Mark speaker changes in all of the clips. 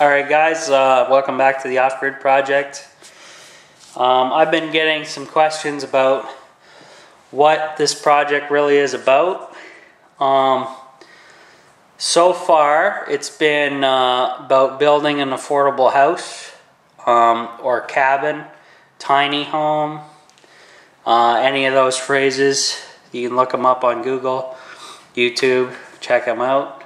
Speaker 1: All right, guys, uh, welcome back to the Off Grid Project. Um, I've been getting some questions about what this project really is about. Um, so far, it's been uh, about building an affordable house um, or cabin, tiny home, uh, any of those phrases. You can look them up on Google, YouTube, check them out.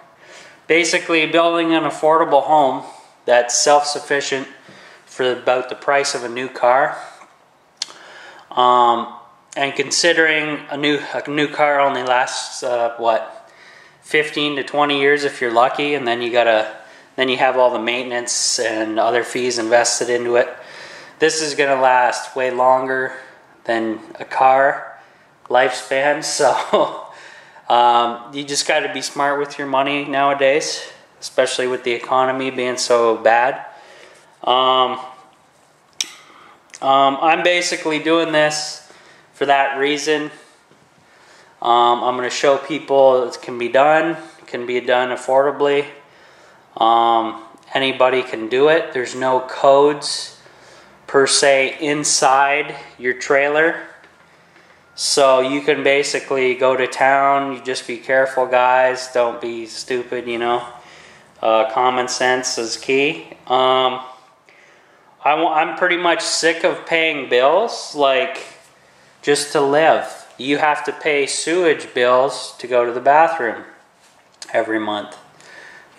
Speaker 1: Basically, building an affordable home that's self-sufficient for about the price of a new car. Um, and considering a new a new car only lasts uh, what 15 to 20 years if you're lucky, and then you gotta then you have all the maintenance and other fees invested into it. This is gonna last way longer than a car lifespan, so um, you just got to be smart with your money nowadays especially with the economy being so bad. Um, um, I'm basically doing this for that reason. Um, I'm going to show people it can be done, can be done affordably. Um, anybody can do it. There's no codes per se inside your trailer. So you can basically go to town. You just be careful, guys. Don't be stupid, you know. Uh, common sense is key. Um, I, I'm pretty much sick of paying bills, like just to live. You have to pay sewage bills to go to the bathroom every month.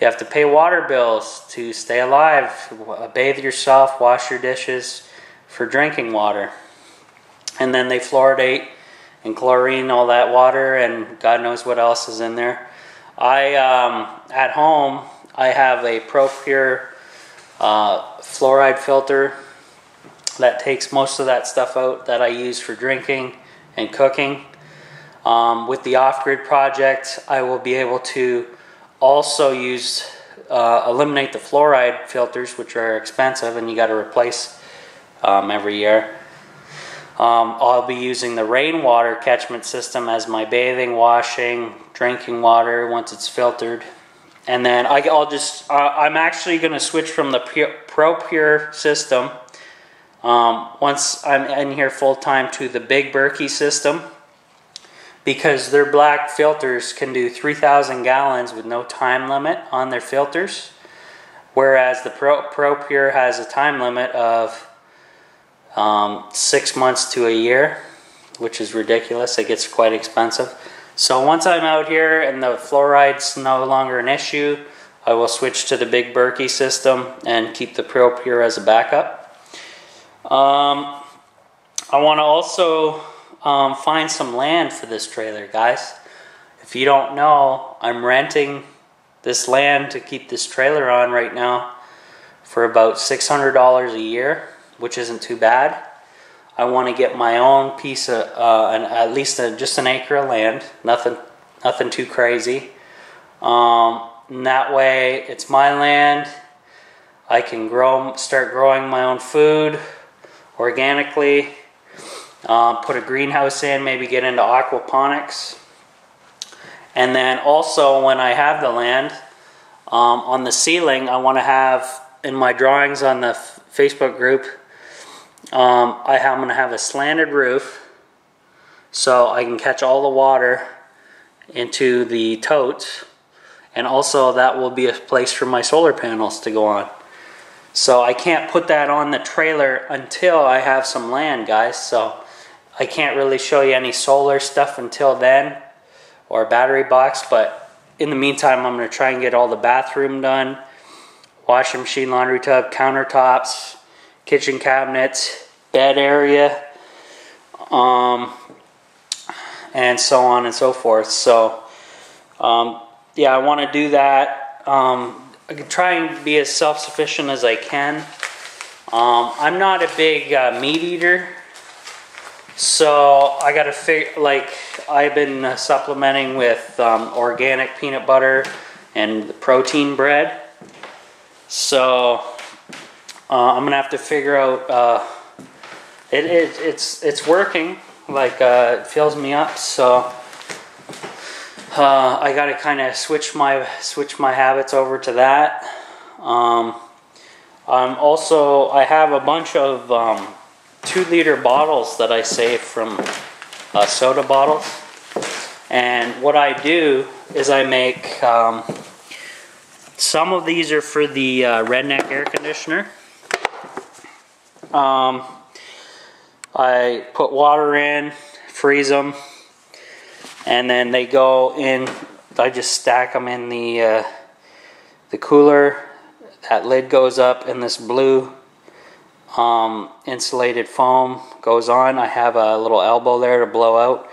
Speaker 1: You have to pay water bills to stay alive, bathe yourself, wash your dishes for drinking water. And then they fluoridate and chlorine all that water, and God knows what else is in there. I, um, at home, I have a ProPur uh, fluoride filter that takes most of that stuff out that I use for drinking and cooking. Um, with the off-grid project, I will be able to also use uh, eliminate the fluoride filters, which are expensive and you got to replace um, every year. Um, I'll be using the rainwater catchment system as my bathing, washing, drinking water once it's filtered and then I, will just, uh, I'm actually going to switch from the ProPur system um, once I'm in here full time to the Big Berkey system because their black filters can do 3,000 gallons with no time limit on their filters, whereas the Pro, ProPur has a time limit of um, six months to a year, which is ridiculous. It gets quite expensive. So once I'm out here and the fluoride's no longer an issue, I will switch to the Big Berkey system and keep the ProPur as a backup. Um, I want to also um, find some land for this trailer, guys. If you don't know, I'm renting this land to keep this trailer on right now for about $600 a year, which isn't too bad. I want to get my own piece of, uh, an, at least a, just an acre of land, nothing, nothing too crazy. Um, that way, it's my land. I can grow, start growing my own food organically. Um, put a greenhouse in, maybe get into aquaponics. And then also, when I have the land, um, on the ceiling, I want to have in my drawings on the Facebook group um, I am going to have a slanted roof so I can catch all the water into the totes and also that will be a place for my solar panels to go on. So I can't put that on the trailer until I have some land guys so I can't really show you any solar stuff until then or battery box but in the meantime I'm going to try and get all the bathroom done, washing machine, laundry tub, countertops, kitchen cabinets, bed area, um, and so on and so forth. So, um, yeah, I want to do that. Um, I can try and be as self-sufficient as I can. Um, I'm not a big uh, meat eater, so I got to figure. Like I've been uh, supplementing with um, organic peanut butter and protein bread. So uh, I'm gonna have to figure out. Uh, it, it it's it's working. Like uh, it fills me up. So uh, I got to kind of switch my switch my habits over to that. Um, Um, also, I have a bunch of um, two liter bottles that I save from uh, soda bottles. And what I do is I make um, some of these are for the uh, redneck air conditioner. Um, I put water in, freeze them, and then they go in. I just stack them in the uh, the cooler. That lid goes up, and this blue um, insulated foam goes on. I have a little elbow there to blow out,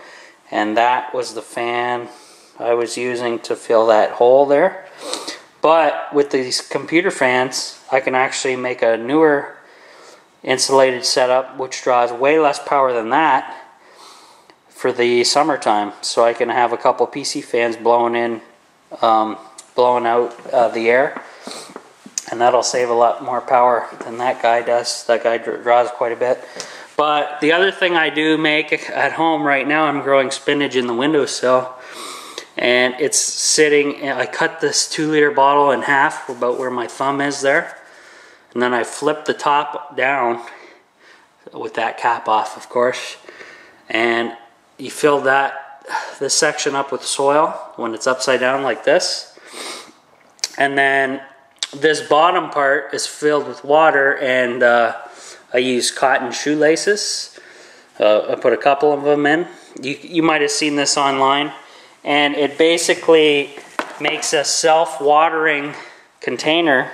Speaker 1: and that was the fan I was using to fill that hole there. But with these computer fans, I can actually make a newer insulated setup which draws way less power than that for the summertime. So I can have a couple PC fans blowing in, um, blowing out uh, the air. And that'll save a lot more power than that guy does. That guy draws quite a bit. But the other thing I do make at home right now, I'm growing spinach in the windowsill. And it's sitting, I cut this two liter bottle in half, about where my thumb is there. And then I flip the top down with that cap off, of course. And you fill that, this section up with soil when it's upside down like this. And then this bottom part is filled with water and uh, I use cotton shoelaces. Uh, I put a couple of them in. You, you might have seen this online. And it basically makes a self-watering container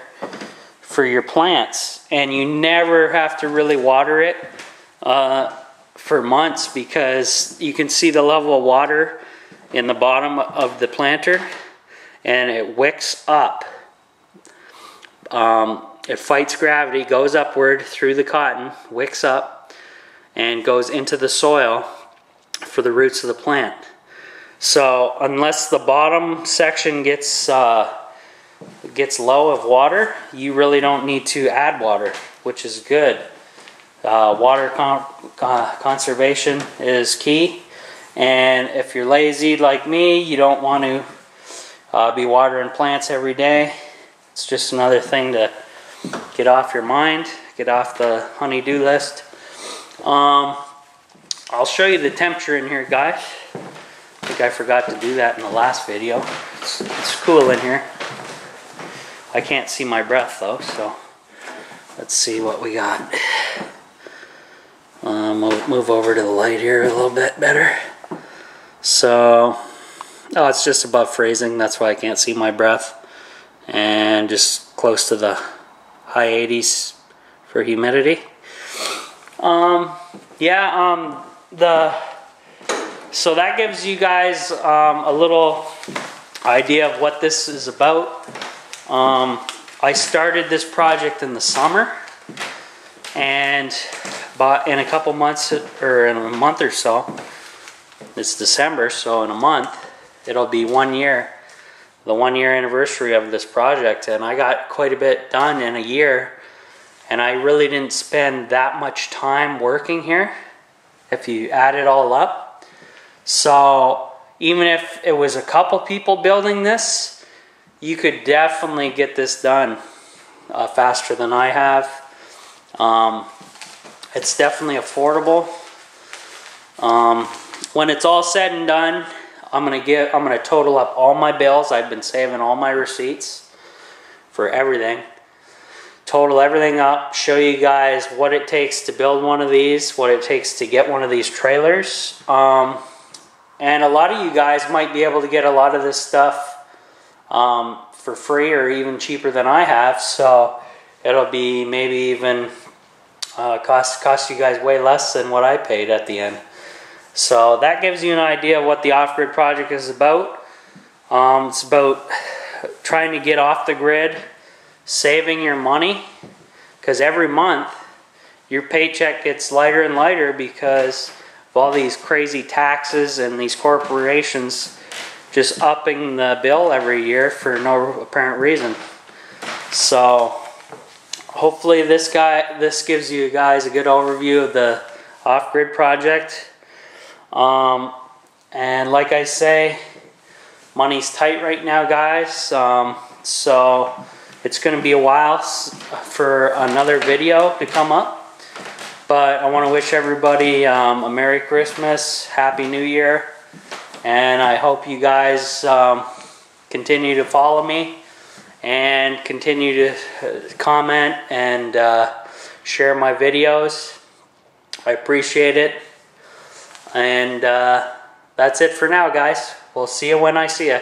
Speaker 1: for your plants. And you never have to really water it uh, for months because you can see the level of water in the bottom of the planter and it wicks up. Um, it fights gravity, goes upward through the cotton, wicks up, and goes into the soil for the roots of the plant. So unless the bottom section gets uh, gets low of water, you really don't need to add water, which is good. Uh, water con uh, conservation is key. And if you're lazy like me, you don't want to uh, be watering plants every day. It's just another thing to get off your mind, get off the honey-do list. Um, I'll show you the temperature in here, guys. I think I forgot to do that in the last video. It's, it's cool in here. I can't see my breath though, so let's see what we got. We'll move over to the light here a little bit better. So, oh, it's just above freezing. That's why I can't see my breath. And just close to the high 80s for humidity. Um, yeah, um, the so that gives you guys um, a little idea of what this is about. Um, I started this project in the summer, and but in a couple months or in a month or so, it's December, so in a month it'll be one year, the one year anniversary of this project, and I got quite a bit done in a year, and I really didn't spend that much time working here. If you add it all up, so even if it was a couple people building this you could definitely get this done uh, faster than I have. Um, it's definitely affordable. Um, when it's all said and done, I'm gonna get I'm gonna total up all my bills. I've been saving all my receipts for everything. Total everything up, show you guys what it takes to build one of these, what it takes to get one of these trailers. Um, and a lot of you guys might be able to get a lot of this stuff um, for free or even cheaper than I have. So it'll be maybe even uh, cost cost you guys way less than what I paid at the end. So that gives you an idea of what the off-grid project is about. Um, it's about trying to get off the grid, saving your money, because every month your paycheck gets lighter and lighter because of all these crazy taxes and these corporations just upping the bill every year for no apparent reason. So hopefully this guy this gives you guys a good overview of the off-grid project. Um, and like I say, money's tight right now, guys. Um, so it's going to be a while for another video to come up. But I want to wish everybody um, a Merry Christmas, Happy New Year, and I hope you guys um, continue to follow me and continue to uh, comment and uh, share my videos. I appreciate it. And uh, that's it for now, guys. We'll see you when I see you.